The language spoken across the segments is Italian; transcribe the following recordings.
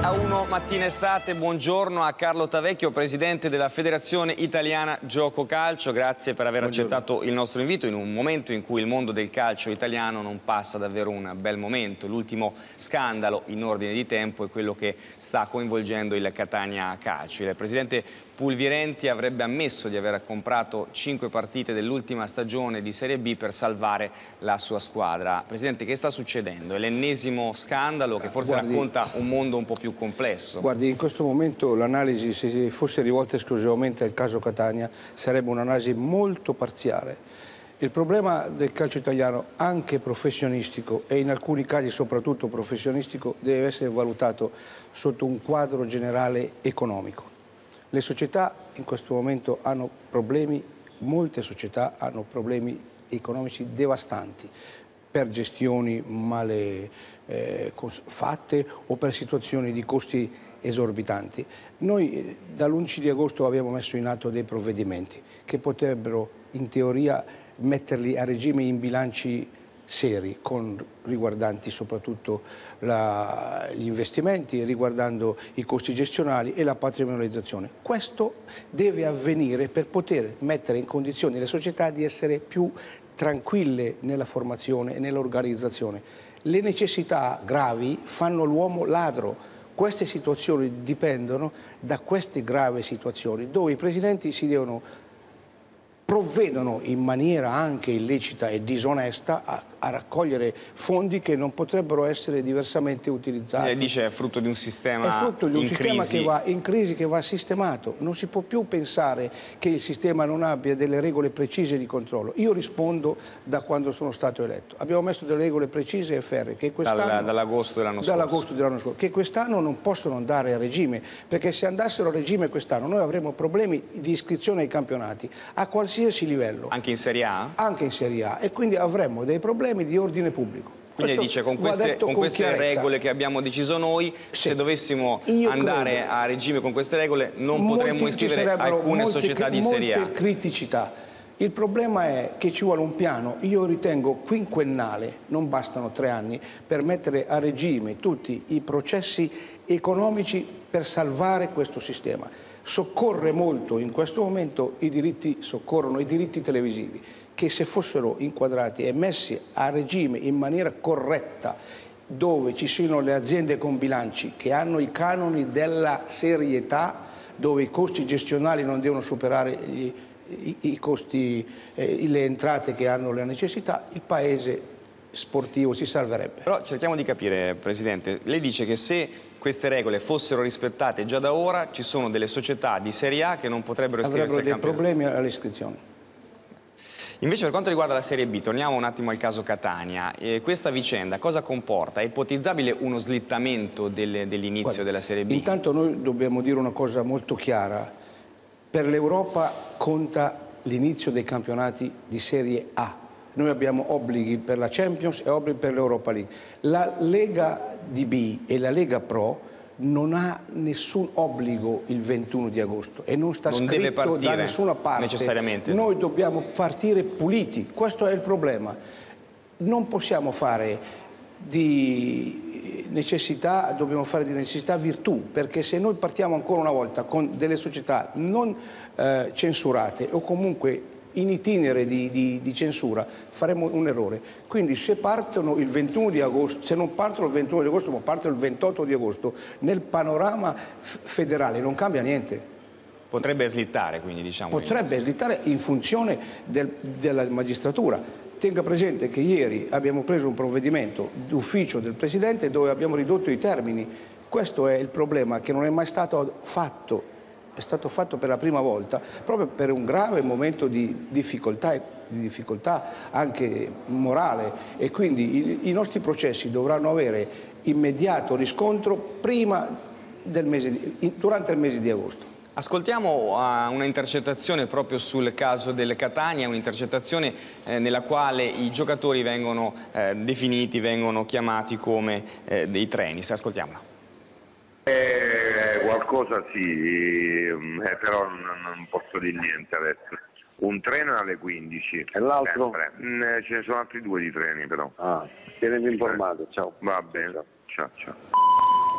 a 1 mattina estate, buongiorno a Carlo Tavecchio, presidente della Federazione Italiana Gioco Calcio, grazie per aver buongiorno. accettato il nostro invito in un momento in cui il mondo del calcio italiano non passa davvero un bel momento. L'ultimo scandalo in ordine di tempo è quello che sta coinvolgendo il Catania Calcio. Il presidente Pulvirenti avrebbe ammesso di aver comprato 5 partite dell'ultima stagione di Serie B per salvare la sua squadra. Presidente, che sta succedendo? È l'ennesimo scandalo che forse Guardi, racconta un mondo un po' più complesso. Guardi, in questo momento l'analisi, se fosse rivolta esclusivamente al caso Catania, sarebbe un'analisi molto parziale. Il problema del calcio italiano, anche professionistico e in alcuni casi soprattutto professionistico, deve essere valutato sotto un quadro generale economico. Le società in questo momento hanno problemi, molte società hanno problemi economici devastanti per gestioni male eh, fatte o per situazioni di costi esorbitanti. Noi eh, dall'11 di agosto abbiamo messo in atto dei provvedimenti che potrebbero in teoria metterli a regime in bilanci seri con, riguardanti soprattutto la, gli investimenti, riguardando i costi gestionali e la patrimonializzazione. Questo deve avvenire per poter mettere in condizioni le società di essere più tranquille nella formazione e nell'organizzazione. Le necessità gravi fanno l'uomo ladro. Queste situazioni dipendono da queste gravi situazioni dove i presidenti si devono provvedono in maniera anche illecita e disonesta a, a, raccogliere fondi che non potrebbero essere diversamente utilizzati. Lei dice è frutto di un sistema È frutto di un sistema crisi. che va in crisi, che va sistemato. Non si può più pensare che il sistema non abbia delle regole precise di controllo. Io rispondo da quando sono stato eletto. Abbiamo messo delle regole precise e ferre che quest'anno... dall'agosto dell'anno scorso. Dall'agosto dell'anno scorso. Che quest'anno non possono andare a regime, perché se andassero a regime quest'anno noi avremo problemi di iscrizione ai campionati a qualsiasi livello. Anche in Serie A? Anche in Serie A e quindi avremmo dei problemi di ordine pubblico. Quindi dice con queste, con queste con regole che abbiamo deciso noi, sì. se dovessimo Io andare credo. a regime con queste regole non Molti potremmo iscrivere alcune molte, società di Serie A. Molte criticità. Il problema è che ci vuole un piano, io ritengo quinquennale, non bastano tre anni, per mettere a regime tutti i processi economici per salvare questo sistema. Soccorre molto in questo momento i diritti, soccorrono i diritti televisivi, che se fossero inquadrati e messi a regime in maniera corretta dove ci siano le aziende con bilanci che hanno i canoni della serietà, dove i costi gestionali non devono superare gli, i, i, costi, eh, le entrate che hanno le necessità, il Paese sportivo si salverebbe. Però cerchiamo di capire, Presidente, lei dice che se queste regole fossero rispettate già da ora, ci sono delle società di Serie A che non potrebbero iscriversi Avrebbero dei problemi all'iscrizione. Invece per quanto riguarda la Serie B, torniamo un attimo al caso Catania. Eh, questa vicenda cosa comporta? È ipotizzabile uno slittamento del, dell'inizio della Serie B? Intanto noi dobbiamo dire una cosa molto chiara. Per l'Europa conta l'inizio dei campionati di Serie A. Noi abbiamo obblighi per la Champions e obblighi per l'Europa League. La Lega DB e la Lega Pro non ha nessun obbligo il 21 di agosto e non sta non scritto da nessuna parte. Necessariamente. Noi dobbiamo partire puliti, questo è il problema. Non possiamo fare di necessità, dobbiamo fare di necessità virtù, perché se noi partiamo ancora una volta con delle società non eh, censurate o comunque in itinere di, di, di, censura faremo un errore. Quindi se partono il 21 di agosto, se non partono il 21 di agosto ma partono il 28 di agosto, nel panorama federale non cambia niente. Potrebbe slittare quindi diciamo. Potrebbe slittare in funzione del, della magistratura. Tenga presente che ieri abbiamo preso un provvedimento d'ufficio del Presidente dove abbiamo ridotto i termini. Questo è il problema che non è mai stato fatto è stato fatto per la prima volta proprio per un grave momento di difficoltà, di difficoltà anche morale e quindi i, i, nostri processi dovranno avere immediato riscontro prima del mese di, durante il mese di agosto. Ascoltiamo uh, una intercettazione proprio sul caso del Catania, un'intercettazione eh, nella quale i giocatori vengono eh, definiti, vengono chiamati come eh, dei treni. Ascoltiamola. Eh, qualcosa sì, mm, eh, però non, posso dire niente adesso. Un treno alle 15. E l'altro? Mm, eh, ce ne sono altri due di treni però. Ah, tienimi informato, ciao. Va bene, ciao ciao. ciao.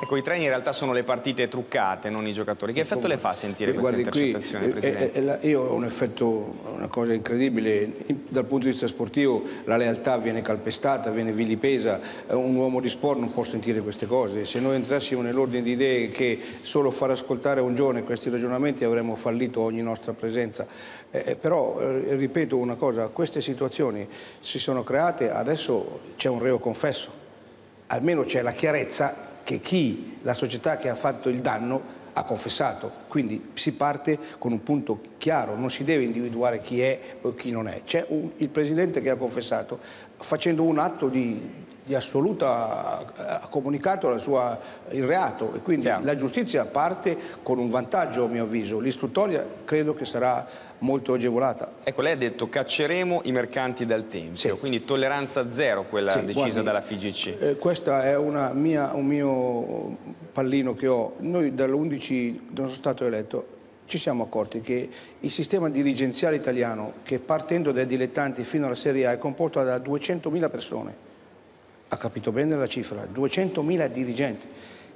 Ecco, i treni in realtà sono le partite truccate, non i giocatori. Che effetto le fa sentire questa intercettazione, qui, Presidente? eh, eh, io ho un effetto, una cosa incredibile. Dal punto di vista sportivo la lealtà viene calpestata, viene vilipesa. Un uomo di sport non può sentire queste cose. Se noi entrassimo nell'ordine di idee che solo far ascoltare a un giovane questi ragionamenti avremmo fallito ogni nostra presenza. Eh, però, eh, ripeto una cosa, queste situazioni si sono create, adesso c'è un reo confesso. Almeno c'è la chiarezza che chi, la società che ha fatto il danno ha confessato, quindi si parte con un punto chiaro, non si deve individuare chi è o chi non è. C'è il Presidente che ha confessato facendo un atto di, di assoluta, ha comunicato sua, il reato e quindi Chiaro. la giustizia parte con un vantaggio a mio avviso, l'istruttoria credo che sarà molto agevolata. Ecco, lei ha detto cacceremo i mercanti dal Tempio, sì. quindi tolleranza zero quella sì, decisa guardi, dalla FIGC. Eh, questo è mia, un mio pallino che ho. Noi dall'11 sono stato eletto ci siamo accorti che il sistema dirigenziale italiano, che partendo dai dilettanti fino alla Serie A, è composto da 200.000 persone ha capito bene la cifra, 200.000 dirigenti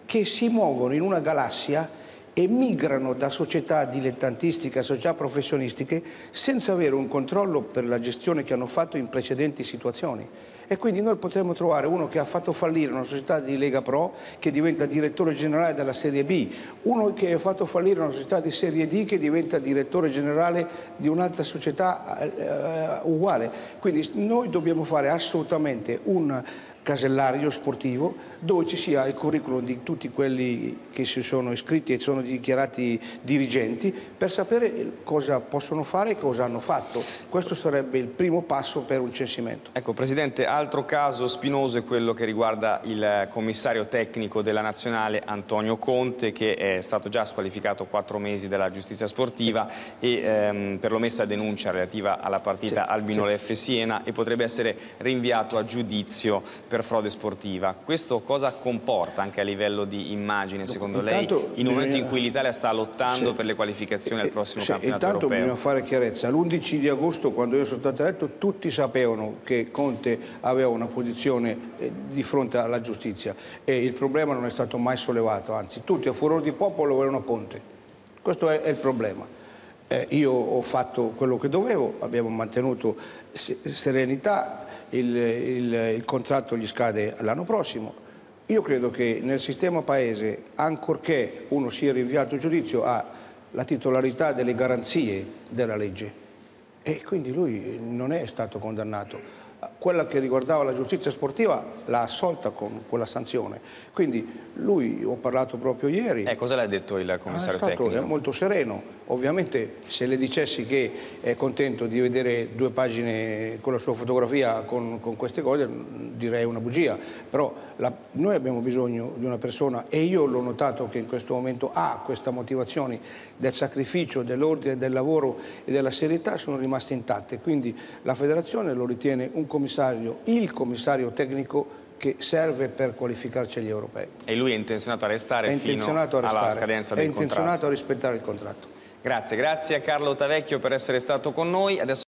che si muovono in una galassia e migrano da società dilettantistiche a società professionistiche senza avere un controllo per la gestione che hanno fatto in precedenti situazioni. E quindi noi potremmo trovare uno che ha fatto fallire una società di Lega Pro che diventa direttore generale della Serie B, uno che ha fatto fallire una società di Serie D che diventa direttore generale di un'altra società eh, uguale. Quindi noi dobbiamo fare assolutamente un casellario sportivo dove ci sia il curriculum di tutti quelli che si sono iscritti e sono dichiarati dirigenti per sapere cosa possono fare e cosa hanno fatto. Questo sarebbe il primo passo per un censimento. Ecco Presidente, altro caso spinoso è quello che riguarda il commissario tecnico della Nazionale Antonio Conte che è stato già squalificato quattro mesi dalla giustizia sportiva e ehm, per l'omessa denuncia relativa alla partita sì. Albino sì. F Siena e potrebbe essere rinviato a giudizio per frode sportiva. Questo cosa comporta anche a livello di immagine secondo intanto lei in un momento in cui l'Italia sta lottando sì. per le qualificazioni al prossimo sì, campionato intanto europeo? Intanto bisogna fare chiarezza. L'11 di agosto quando io sono stato eletto tutti sapevano che Conte aveva una posizione eh, di fronte alla giustizia e il problema non è stato mai sollevato, anzi tutti a furore di popolo volevano Conte. Questo è il problema. Eh, io ho fatto quello che dovevo, abbiamo mantenuto serenità, il, il, il contratto gli scade l'anno prossimo. Io credo che nel sistema paese, ancorché uno sia rinviato a giudizio, ha la titolarità delle garanzie della legge e quindi lui non è stato condannato quella che riguardava la giustizia sportiva l'ha assolta con quella sanzione. Quindi lui, ho parlato proprio ieri... Eh, cosa le ha detto il commissario è stato, tecnico? È molto sereno. Ovviamente se le dicessi che è contento di vedere due pagine con la sua fotografia con, con queste cose direi una bugia. Però la, noi abbiamo bisogno di una persona e io l'ho notato che in questo momento ha questa motivazione del sacrificio, dell'ordine, del lavoro e della serietà sono rimaste intatte. Quindi la federazione lo ritiene un commissario, il commissario tecnico che serve per qualificarci agli europei. E lui è intenzionato a restare è intenzionato fino a restare, alla scadenza del contratto? È intenzionato a rispettare il contratto. Grazie, grazie a Carlo Tavecchio per essere stato con noi. Adesso